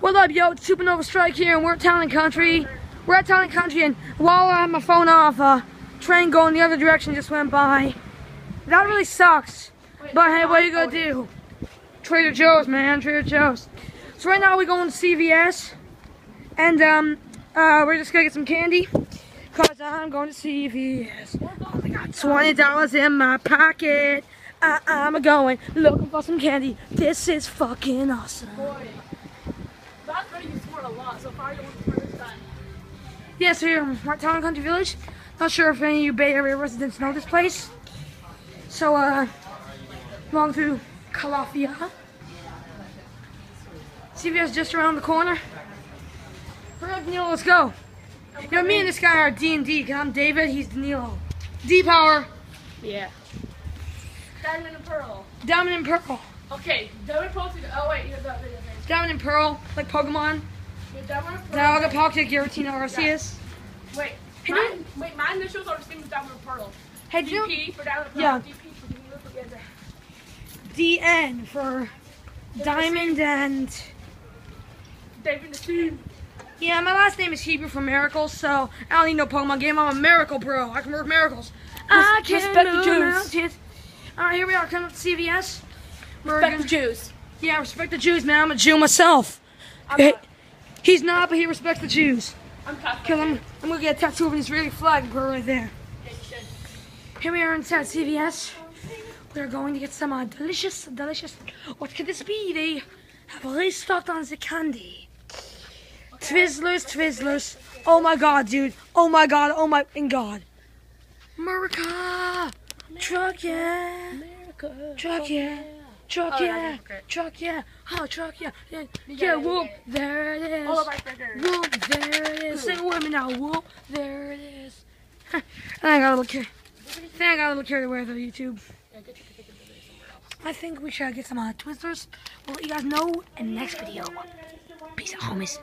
What up, yo? It's Supernova Strike here, and we're at Town and Country. We're at Town and Country, and while I have my phone off, a train going the other direction just went by. That really sucks. But hey, what are you gonna do? Trader Joe's, man, Trader Joe's. So right now we're going to CVS, and um, uh, we're just gonna get some candy, cause I'm going to CVS. I got twenty dollars in my pocket. I- I'm going looking for some candy. This is fucking awesome. So far you want the first. Yes, we're in Town Country Village. Not sure if any of you Bay Area residents know this place. So, uh, long through Calafia. CVS just around the corner. Hurry up, Danilo, let's go. You know, me and this guy are D&D, because I'm David, he's Danilo. D-Power, Yeah. Diamond and Pearl. Diamond and Pearl. Okay, Diamond and Pearl. Oh wait, you're the video thing. Diamond and Pearl, like Pokemon. Diamond and Pearl. Dialga Palkia, Giratina, Arceus. Wait, Hey, my, wait, my initials are the same as Diamond and Pearl. Hey, do you for Diamond Pearl. Yeah. DP for DN for Diamond and... David the. Yeah, my last name is Hebrew for miracles, so I don't need no Pokemon game. I'm a miracle bro. I can work miracles. I can respect the move Jews. All right, here we are coming up to CVS. We're Respect gonna- the Jews. yeah, respect the Jews, man. I'm a Jew myself. I'm Hey. He's not, but he respects the Jews. I'm Catholic. Cause I'm, gonna get a tattoo of an Israeli flag and put it right there. Yeah, you should. Here we are inside CVS. We're going to get some uh, delicious, delicious. What could this be? They have already stocked on the candy. Twizzlers, Twizzlers. Oh my god, dude. Oh my god, oh my in god. America! Truck, yeah. America. Truck, yeah. Truck, Oh, yeah. Truck, yeah. Oh, truck, yeah. Yeah, yeah whoop. There it is. All about burgers. Whoop, there it is. Say it with me now. Whoop, there it is. I I got a little carried. I think I got a little carried away though, YouTube. Yeah, get your ticket to the somewhere. I think we should get some uh, Twizzlers. We'll let you guys know in the next video. Peace out, homies.